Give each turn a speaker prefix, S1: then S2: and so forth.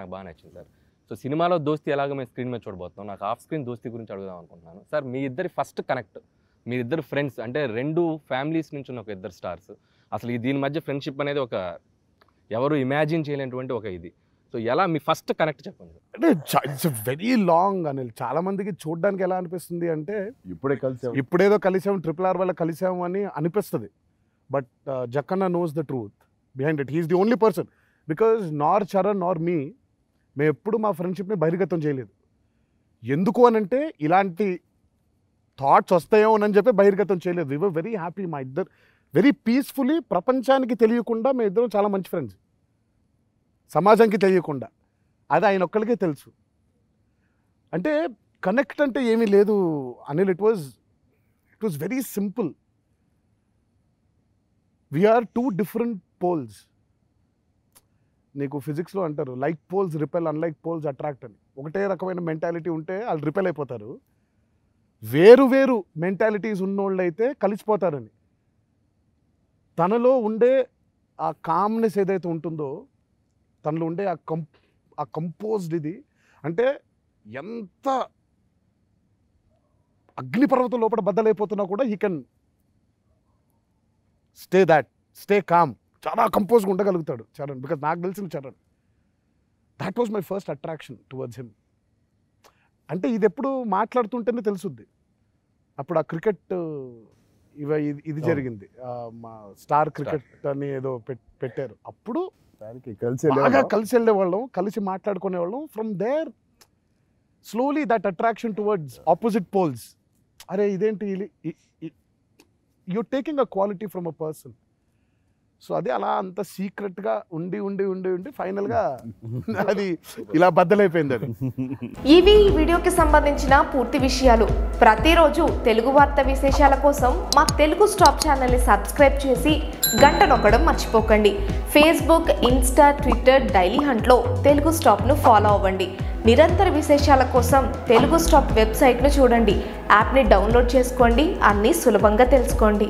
S1: నాకు బాగా నచ్చింది సార్. సో సినిమాలో దోస్తి ఎలాగో మేము స్క్రీన్ మీద చూడబోతున్నాం. నాకు ఆఫ్ స్క్రీన్ దోస్తి గురించి అడుగుదాం అనుకుంటున్నాను. సార్ మీ ఇద్దరి ఫస్ట్ కనెక్ట్ మీ ఇద్దరు ఫ్రెండ్స్ అంటే రెండు ఫ్యామిలీస్ నుంచి ఉన్న ఒక ఇద్దరు స్టార్స్. అసలు ఈ దీని మధ్య ఫ్రెండ్షిప్ అనేది ఒక ఎవరు ఇమాజిన్ చేయలేనటువంటి ఒక ఇది. సో ఎలా మీ ఫస్ట్ కనెక్ట్ చెప్పండి సార్.
S2: అంటే ఇట్స్ వెరీ లాంగ్ అనిల్. చాలా మందికి చూడడానికి ఎలా అనిపిస్తుంది అంటే
S3: ఇప్పుడే కలిసి.
S2: ఇప్పుడేదో కలిసాం ట్రిపుల్ ఆర్ వల్ల కలిసాము అని అనిపిస్తుంది. But Jakkanna knows the truth behind it he's the only person because nor Charan nor మీ మేము ఎప్పుడు మా ఫ్రెండ్షిప్ని బహిర్గతం చేయలేదు. ఎందుకు అని అంటే ఇలాంటి థాట్స్ వస్తాయో అని చెప్పి బహిర్గతం చేయలేదు. వివర్ వెరీ హ్యాపీ మా ఇద్దరు వెరీ పీస్ఫుల్లీ ప్రపంచానికి తెలియకుండా మేము ఇద్దరం చాలా మంచి ఫ్రెండ్స్ సమాజానికి తెలియకుండా. అది ఆయన ఒక్కరికే తెలుసు. అంటే కనెక్ట్ అంటే ఏమీ లేదు Anil. It was it was very simple we are two different poles నీకు ఫిజిక్స్లో అంటారు like poles repel unlike poles attract అని. ఒకటే రకమైన మెంటాలిటీ ఉంటే వాళ్ళు రిపెల్ అయిపోతారు. వేరు వేరు మెంటాలిటీస్ ఉన్నోళ్ళు అయితే కలిసిపోతారని. తనలో ఉండే ఆ కామ్నెస్ ఏదైతే ఉంటుందో తనలో ఉండే ఆ కం ఆ కంపోజ్డ్ ఇది అంటే ఎంత అగ్నిపర్వతం లోపల బద్దలైపోతున్నా కూడా he can stay that stay calm చాలా కంపోజ్గా ఉండగలుగుతాడు చరణ్ బికాజ్ నాకు తెలిసిన Charan. That was my first attraction towards him అంటే ఇది ఎప్పుడు మాట్లాడుతుంటేనే తెలుసుద్ది. అప్పుడు ఆ క్రికెట్ ఇవ ఇది-. జరిగింది. మా స్టార్ క్రికెట్ అని ఏదో పెట్- పెట్టారు. అప్పుడు
S3: కలిసి
S2: బాగా. కలిసి వెళ్ళేవాళ్ళం కలిసి మాట్లాడుకునేవాళ్ళం from there slowly that attraction towards opposite poles అరే ఇదేంటి you taking a quality from a person so అదే అలా అంత సీక్రెట్గా ఉండి ఉండి ఉండి ఉండి ఫైనల్గా అది ఇలా బద్దలైపోయింది అది.
S4: ఇవి ఈ వీడియోకి సంబంధించిన పూర్తి విషయాలు. ప్రతిరోజు తెలుగు వార్త విశేషాల కోసం మా తెలుగు స్టాప్ ఛానల్ని సబ్స్క్రైబ్ చేసి గంట నొక్కడం మర్చిపోకండి. ఫేస్బుక్ ఇన్స్టా ట్విట్టర్ డైలీ హంట్లో తెలుగు స్టాప్ను ఫాలో అవ్వండి. నిరంతర విశేషాల కోసం తెలుగు స్టాప్ వెబ్సైట్ను చూడండి. యాప్ని డౌన్లోడ్ చేసుకోండి. అన్నీ సులభంగా తెలుసుకోండి.